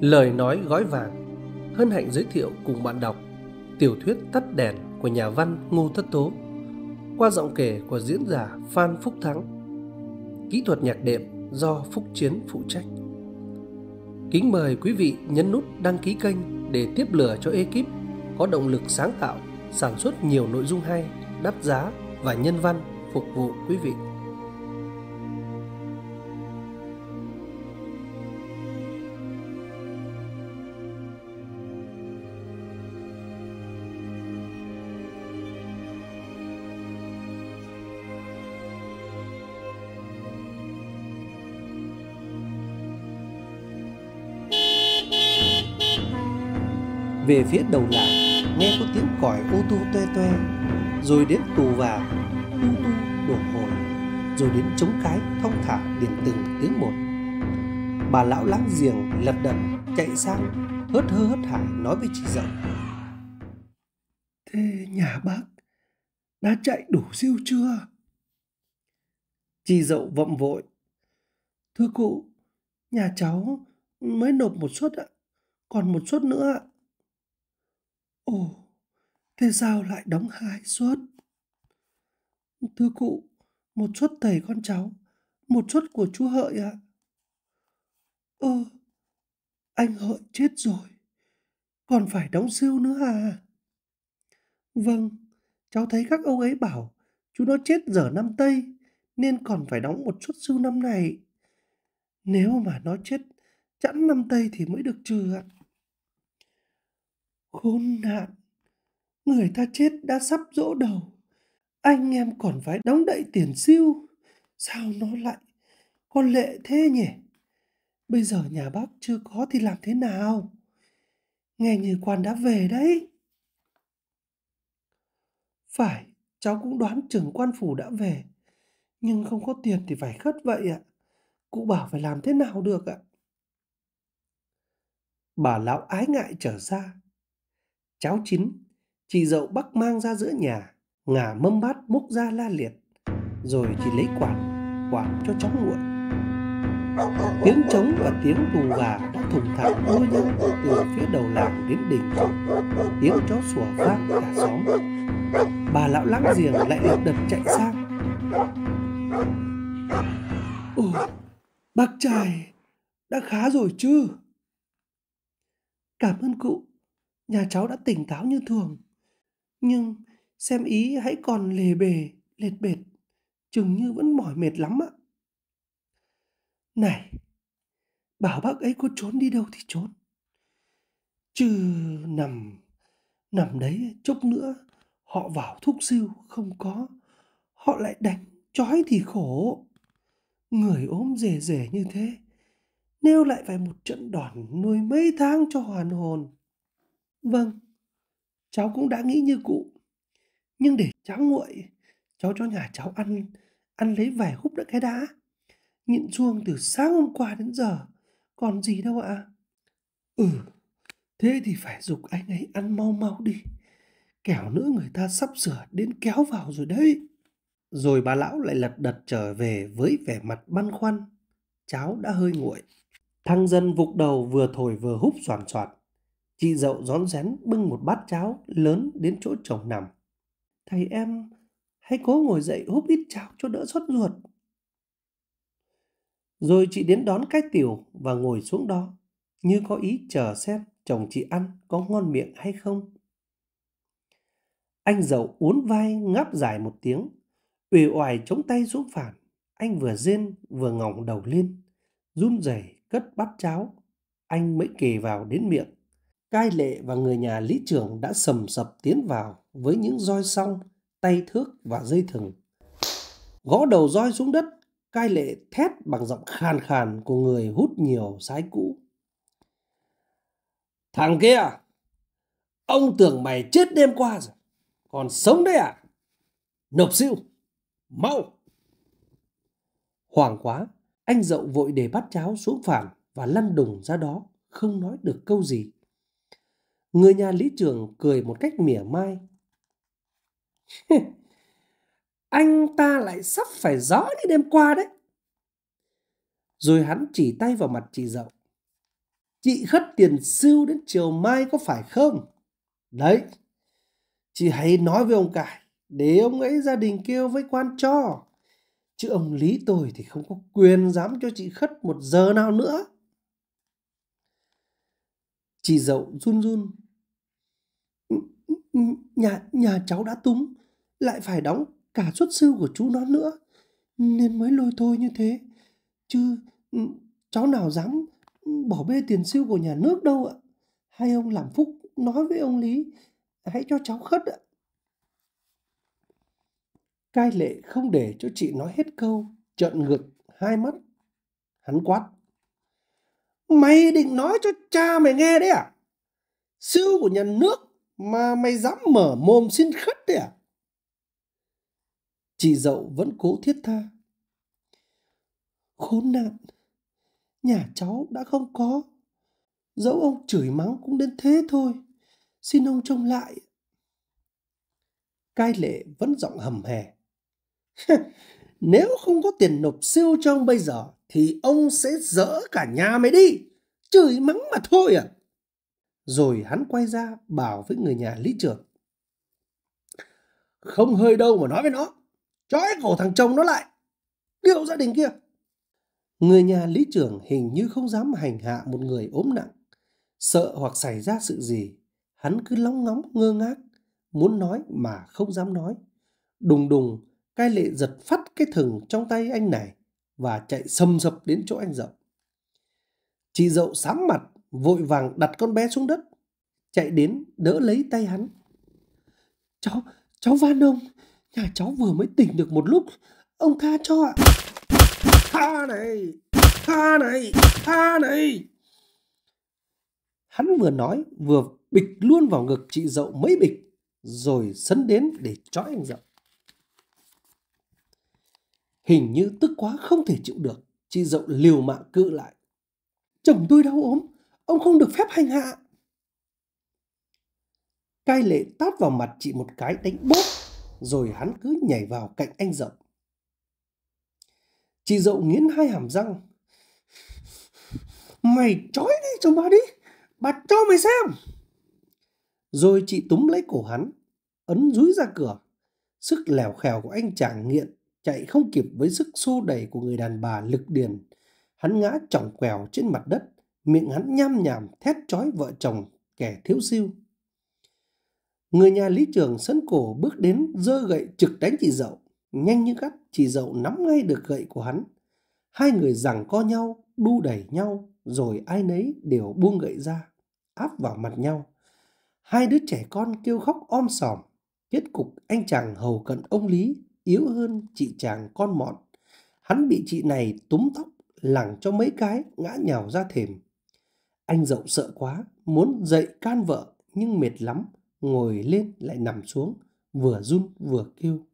Lời nói gói vàng Hân hạnh giới thiệu cùng bạn đọc Tiểu thuyết Tắt đèn của nhà văn Ngô Tất Tố Qua giọng kể của diễn giả Phan Phúc Thắng Kỹ thuật nhạc đệm do Phúc Chiến phụ trách Kính mời quý vị nhấn nút đăng ký kênh để tiếp lửa cho ekip có động lực sáng tạo, sản xuất nhiều nội dung hay, đắt giá và nhân văn phục vụ quý vị. Về phía đầu làng Nghe có tiếng còi ô tô toe toe Rồi đến tù và Tu tu đổ hồi Rồi đến chống cái thông thả liền từng tiếng một Bà lão láng giềng lật đật chạy sang Hớt hơ hớt hải nói với chị dậu Thế nhà bác đã chạy đủ siêu chưa? Chị dậu vậm vội Thưa cụ, nhà cháu mới nộp một suất ạ, còn một suất nữa ạ. Ồ, thế sao lại đóng hai suất? Thưa cụ, một suất thầy con cháu, một suất của chú Hợi ạ. Ơ, anh Hợi chết rồi, còn phải đóng siêu nữa à? Vâng, cháu thấy các ông ấy bảo chú nó chết giờ năm Tây nên còn phải đóng một suất siêu năm này. Nếu mà nó chết chẵn năm Tây thì mới được trừ ạ. Khốn nạn, người ta chết đã sắp dỗ đầu. Anh em còn phải đóng đậy tiền siêu. Sao nó lại có lệ thế nhỉ? Bây giờ nhà bác chưa có thì làm thế nào? Nghe như quan đã về đấy. Phải, cháu cũng đoán trưởng quan phủ đã về. Nhưng không có tiền thì phải khất vậy ạ. Cụ bảo phải làm thế nào được ạ? Bà lão ái ngại trở ra. Cháo chín, chị dậu bắc mang ra giữa nhà, ngả mâm bát múc ra la liệt. Rồi chị lấy quạt, quạt cho chó nguội. Tiếng trống và tiếng tù gà đã thùng thẳng đua nhau từ phía đầu làng đến đỉnh. Tiếng chó sủa vang cả xóm. Bà lão láng giềng lại lật đật chạy sang. Ồ, bác trai đã khá rồi chứ? Cảm ơn cụ, nhà cháu đã tỉnh táo như thường. Nhưng xem ý hãy còn lề bề, lệt bệt, chừng như vẫn mỏi mệt lắm ạ. Này, bảo bác ấy có trốn đi đâu thì trốn. Chứ nằm, nằm đấy chốc nữa, họ vào thúc siêu không có, họ lại đánh, chói thì khổ. Người ốm rề rề như thế, nêu lại phải một trận đòn nuôi mấy tháng cho hoàn hồn. Vâng, cháu cũng đã nghĩ như cụ. Nhưng để cháu nguội, cháu cho nhà cháu ăn, ăn lấy vài húp đã cái đã. Nhịn chuông từ sáng hôm qua đến giờ, còn gì đâu ạ. À? Ừ, thế thì phải dục anh ấy ăn mau mau đi. Kẻo nữa người ta sắp sửa đến kéo vào rồi đấy. Rồi bà lão lại lật đật trở về với vẻ mặt băn khoăn. cháu đã hơi nguội. Thăng dân vụt đầu vừa thổi vừa húp soàn soạt. Chị dậu rón rén bưng một bát cháo lớn đến chỗ chồng nằm. Thầy em, hãy cố ngồi dậy húp ít cháo cho đỡ sốt ruột. Rồi chị đến đón cái tiểu và ngồi xuống đó, như có ý chờ xem chồng chị ăn có ngon miệng hay không. Anh dậu uốn vai ngáp dài một tiếng, uể oải chống tay xuống phản. Anh vừa rên vừa ngỏng đầu lên, run rẩy cất bát cháo. Anh mới kề vào đến miệng. Cai lệ và người nhà lý trưởng đã sầm sập tiến vào với những roi song, tay thước và dây thừng. Gõ đầu roi xuống đất, cai lệ thét bằng giọng khàn khàn của người hút nhiều sái cũ. Thằng kia, ông tưởng mày chết đêm qua rồi, còn sống đấy à? Nộp siêu, mau! Hoàng quá, anh dậu vội để bắt cháo xuống phản và lăn đùng ra đó, không nói được câu gì. Người nhà lý trường cười một cách mỉa mai. anh ta lại sắp phải gió đi đêm qua đấy. Rồi hắn chỉ tay vào mặt chị dậu. chị khất tiền siêu đến chiều mai có phải không? Đấy, chị hãy nói với ông Cải, để ông ấy gia đình kêu với quan cho. Chứ ông Lý tôi thì không có quyền dám cho chị khất một giờ nào nữa. Chị dậu run run. Nhà, nhà cháu đã túng, lại phải đóng cả xuất sư của chú nó nữa, nên mới lôi thôi như thế. Chứ ừ, cháu nào dám ừ, bỏ bê tiền siêu của nhà nước đâu ạ. Hai ông làm phúc nói với ông Lý, hãy cho cháu khất ạ. Cai lệ không để cho chị nói hết câu, trợn ngược hai mắt. Hắn quát. Mày định nói cho cha mày nghe đấy à? Siêu của nhà nước mà mày dám mở mồm xin khất đấy à? Chị dậu vẫn cố thiết tha. Khốn nạn, nhà cháu đã không có. Dẫu ông chửi mắng cũng đến thế thôi. Xin ông trông lại. Cai lệ vẫn giọng hầm hè. Nếu không có tiền nộp siêu cho ông bây giờ thì ông sẽ dỡ cả nhà mày đi. Chửi mắng mà thôi à. Rồi hắn quay ra bảo với người nhà lý trưởng. Không hơi đâu mà nói với nó. Chói cổ thằng chồng nó lại. Điệu gia đình kia. Người nhà lý trưởng hình như không dám hành hạ một người ốm nặng. Sợ hoặc xảy ra sự gì. Hắn cứ lóng ngóng ngơ ngác. Muốn nói mà không dám nói. Đùng đùng, cai lệ giật phát cái thừng trong tay anh này và chạy sầm sập đến chỗ anh dậu. Chị dậu sám mặt, vội vàng đặt con bé xuống đất, chạy đến đỡ lấy tay hắn. Cháu, cháu van ông, nhà cháu vừa mới tỉnh được một lúc, ông tha cho ạ. Tha này, tha này, tha này. Hắn vừa nói vừa bịch luôn vào ngực chị dậu mấy bịch, rồi sấn đến để trói anh dậu. Hình như tức quá không thể chịu được, chị dậu liều mạng cự lại. Chồng tôi đau ốm, ông không được phép hành hạ. Cai lệ tát vào mặt chị một cái đánh bốp, rồi hắn cứ nhảy vào cạnh anh dậu. Chị dậu nghiến hai hàm răng. Mày trói đi cho bà đi, bà cho mày xem. Rồi chị túm lấy cổ hắn, ấn rúi ra cửa. Sức lèo khèo của anh chàng nghiện chạy không kịp với sức xô đẩy của người đàn bà lực điền. Hắn ngã chỏng quèo trên mặt đất, miệng hắn nham nhảm thét trói vợ chồng kẻ thiếu siêu. Người nhà lý trường sấn cổ bước đến giơ gậy trực đánh chị dậu. Nhanh như cắt, chị dậu nắm ngay được gậy của hắn. Hai người giằng co nhau, đu đẩy nhau, rồi ai nấy đều buông gậy ra, áp vào mặt nhau. Hai đứa trẻ con kêu khóc om sòm. Kết cục anh chàng hầu cận ông Lý yếu hơn chị chàng con mọn. Hắn bị chị này túm tóc, lẳng cho mấy cái, ngã nhào ra thềm. Anh dậu sợ quá, muốn dậy can vợ, nhưng mệt lắm, ngồi lên lại nằm xuống, vừa run vừa kêu.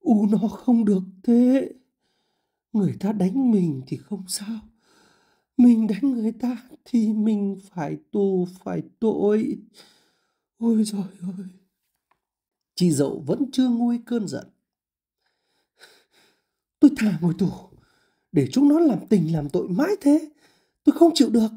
U nó không được thế. Người ta đánh mình thì không sao. Mình đánh người ta thì mình phải tù, phải tội. Ôi trời ơi! Chị dậu vẫn chưa nguôi cơn giận. Tôi thả ngồi tù, để chúng nó làm tình làm tội mãi thế. Tôi không chịu được.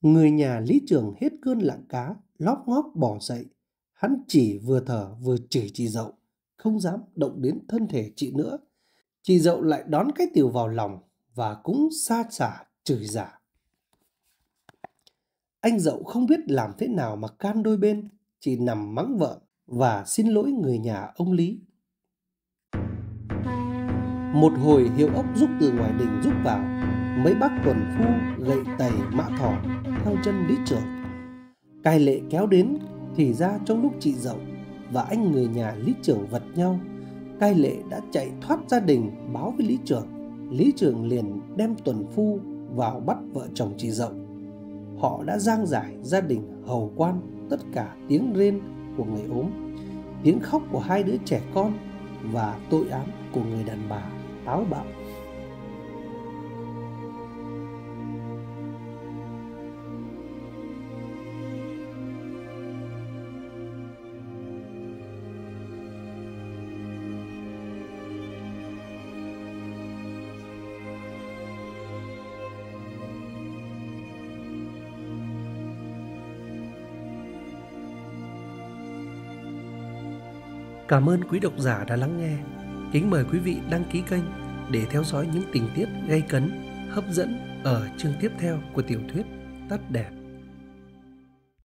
Người nhà lý trường hết cơn lặng cá, lóp ngóp bỏ dậy. Hắn chỉ vừa thở vừa chửi chị dậu, không dám động đến thân thể chị nữa. Chị dậu lại đón cái tiểu vào lòng và cũng xa xả chửi giả. Anh dậu không biết làm thế nào mà can đôi bên, chỉ nằm mắng vợ và xin lỗi người nhà ông Lý. Một hồi hiệu ốc rút từ ngoài đình rút vào, mấy bác tuần phu gậy tẩy mã thỏ theo chân lý trưởng. Cai lệ kéo đến thì ra trong lúc chị dậu và anh người nhà lý trưởng vật nhau, cai lệ đã chạy thoát gia đình báo với lý trưởng. Lý trưởng liền đem tuần phu vào bắt vợ chồng chị dậu họ đã giang giải gia đình hầu quan tất cả tiếng rên của người ốm tiếng khóc của hai đứa trẻ con và tội ám của người đàn bà táo bạo. Cảm ơn quý độc giả đã lắng nghe. Kính mời quý vị đăng ký kênh để theo dõi những tình tiết gây cấn, hấp dẫn ở chương tiếp theo của tiểu thuyết Tắt đèn.